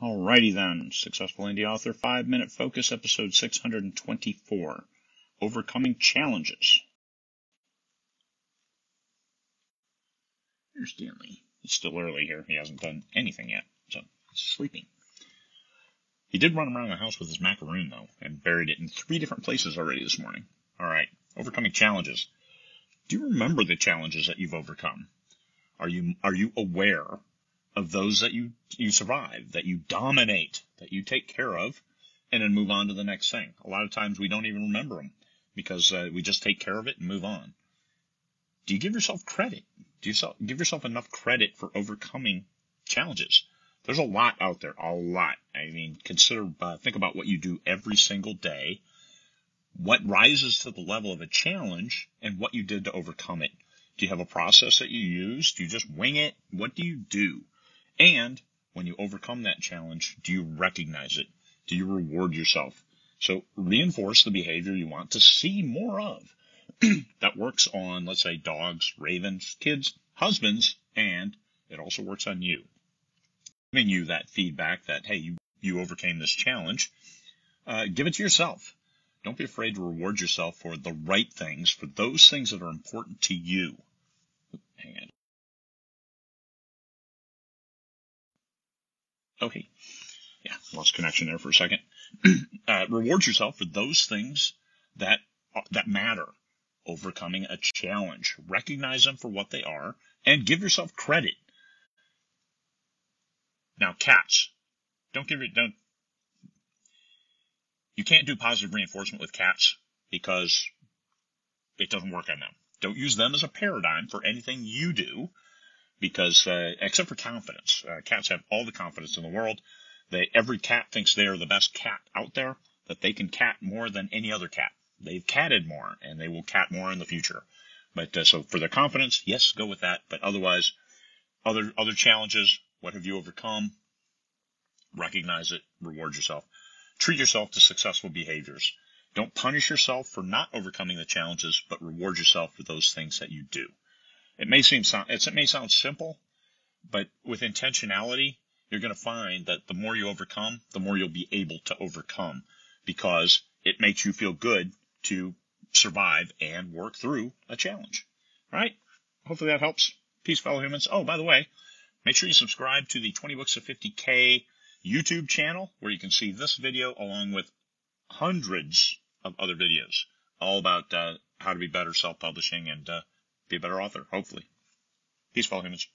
Alrighty then, Successful Indie Author 5 Minute Focus, episode 624 Overcoming Challenges. Here's Stanley. It's still early here. He hasn't done anything yet, so he's sleeping. He did run around the house with his macaroon, though, and buried it in three different places already this morning. Alright, overcoming challenges. Do you remember the challenges that you've overcome? Are you, are you aware of those that you, you survive, that you dominate, that you take care of, and then move on to the next thing. A lot of times we don't even remember them because uh, we just take care of it and move on. Do you give yourself credit? Do you give yourself enough credit for overcoming challenges? There's a lot out there, a lot. I mean, consider, uh, think about what you do every single day, what rises to the level of a challenge, and what you did to overcome it. Do you have a process that you use? Do you just wing it? What do you do? And when you overcome that challenge, do you recognize it? Do you reward yourself? So reinforce the behavior you want to see more of. that works on, let's say, dogs, ravens, kids, husbands, and it also works on you. Giving you that feedback that, hey, you, you overcame this challenge, uh, give it to yourself. Don't be afraid to reward yourself for the right things, for those things that are important to you. Hang on. Hey. Yeah, lost connection there for a second. uh, reward yourself for those things that uh, that matter. Overcoming a challenge. Recognize them for what they are and give yourself credit. Now, cats. Don't give it, don't, you can't do positive reinforcement with cats because it doesn't work on them. Don't use them as a paradigm for anything you do because uh, except for confidence, uh, cats have all the confidence in the world. They every cat thinks they are the best cat out there, that they can cat more than any other cat. They've catted more, and they will cat more in the future. But uh, so for their confidence, yes, go with that. But otherwise, other other challenges, what have you overcome? Recognize it, reward yourself. Treat yourself to successful behaviors. Don't punish yourself for not overcoming the challenges, but reward yourself for those things that you do. It may seem it may sound simple, but with intentionality, you're going to find that the more you overcome, the more you'll be able to overcome because it makes you feel good to survive and work through a challenge. All right? Hopefully that helps. Peace, fellow humans. Oh, by the way, make sure you subscribe to the 20 Books of 50K YouTube channel where you can see this video along with hundreds of other videos all about uh, how to be better self-publishing and uh, be a better author, hopefully. Peace, fellow humans.